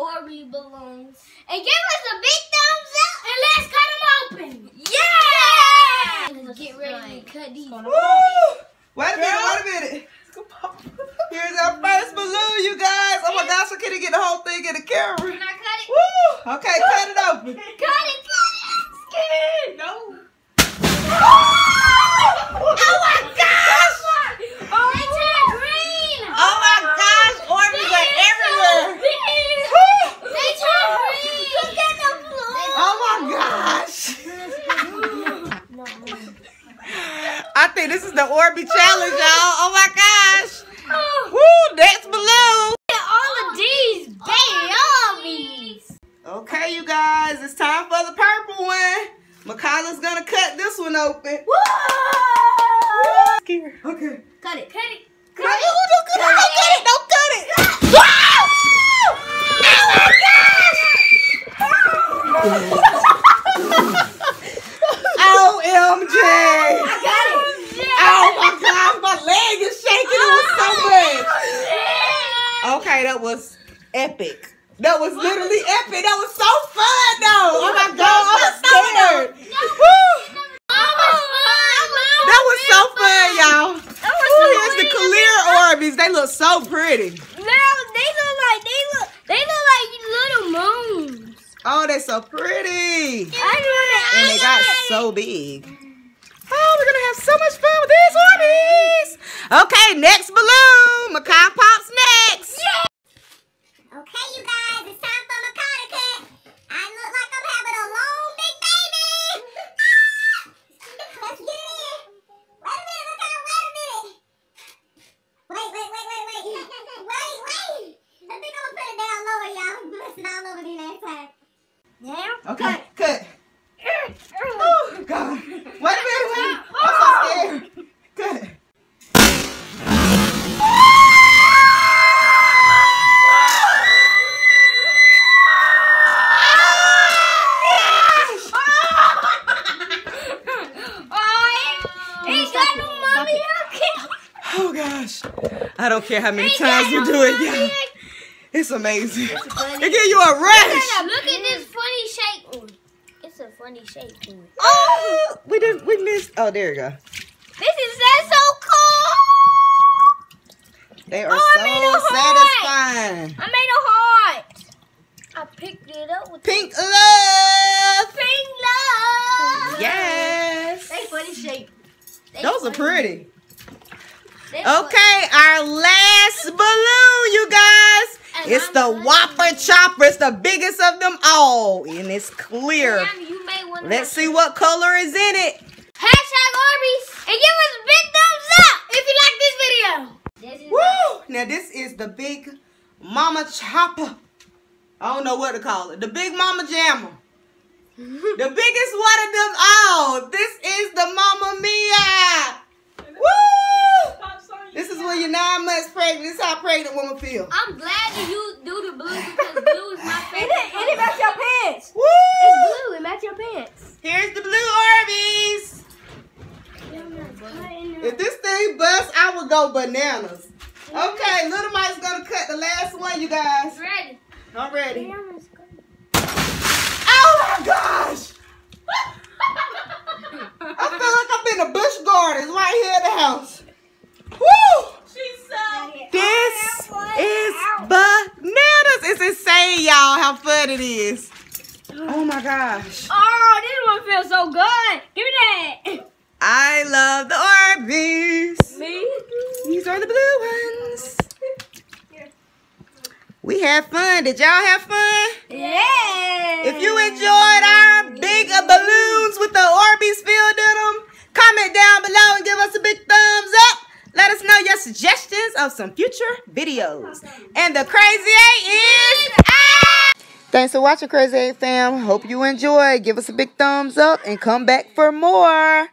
Orby balloons. And give us a big thumbs up. And let's cut them open. Yeah! Let's get ready to cut these. Woo! Wait a minute, wait a minute. Here's our first balloon, you guys. Oh my gosh, I can't get the whole thing in the camera. Can I cut it? Woo! Okay, cut it open. Cut it. I'm scared. No. Oh my gosh! Oh, they turned green. Oh my gosh, Orbeez are everywhere. They turned green. Look at the blue. Oh my gosh. I think this is the Orby challenge, y'all. Oh my gosh. Oh. Woo, next balloon. All of these baby Orbeez. Okay, you guys, it's time for the purple one. Makayla's gonna cut this one open. Scared. Okay. Cut it. Cut it. Cut it. Ooh, don't cut it. Don't cut it. Don't cut it. Wow! OMG! I got it. Oh my gosh, my leg is shaking. It was so much. Okay, that was epic. That was literally epic. That was so fun, though. Oh my god, I'm scared. Woo! That was so fun, y'all. Ooh, here's the clear Orbeez. They look so pretty. No, they look like they look they look like little moons. Oh, they're so pretty. And they got so big. Oh, we're gonna have so much fun with these Orbeez. Okay, next balloon. Makai pops next. Okay, you guys, it's time for Makai to cut. I look like I'm having a long big baby. Let's get it in. Wait a minute, Makai, wait a minute. Wait, wait, wait, wait, wait. wait, wait. I think I'm gonna put it down lower, y'all. Listen all over me last time. Now? Okay, cut. Oh, God. Wait a minute. Wait. I'm so scared. Cut. Oh, ain't got no mommy Oh, gosh. I don't care how many times we do it, y'all. It's amazing. It give you a rush. Look at this funny shape. Ooh, It's a funny shape. Oh, we did. We missed. Oh, there you go. This is that's so cool. They oh, are Oh, I made a so satisfying. I made a heart. I picked it up with Pink love. pink love. Yes. They funny shape. They Those are pretty. They funny. Okay, our last balloon, you guys. And It's I'm the gonna- Whopper Chopper. It's the biggest of them all, and it's clear. Damn, you made Let's my- see what color is in it. Hashtag Orbeez and give us a big thumbs up if you like this video. This is Woo! Now this is the big Mama Chopper. I don't know what to call it. The big Mama Jammer. the biggest one of them all. This is the Mama Mia. Woo! This is when you're nine months pregnant. This is how pregnant woman feel. I'm glad that you do the blue because blue is my favorite. And it match your pants. Woo! It's blue. It match your pants. Here's the blue Orbeez. If this thing busts, I would go bananas. Okay, Little Mike's gonna cut the last one, you guys. Ready? I'm ready. Oh my gosh! I feel like I'm in the Busch Gardens right here at the house. Woo! This is bananas. It's insane, y'all, how fun it is. Oh my gosh. Oh, this one feels so good. Give me that. I love the Orbeez. Me? These are the blue ones. We had fun. Did y'all have fun? Yeah. If you enjoyed our big balloons with the Orbeez filled in them, comment down below and give us a big thumbs up. Let us know your suggestions of some future videos. And the Crazy Eight is out! Thanks for watching, Crazy Eight fam. Hope you enjoy. Give us a big thumbs up and come back for more.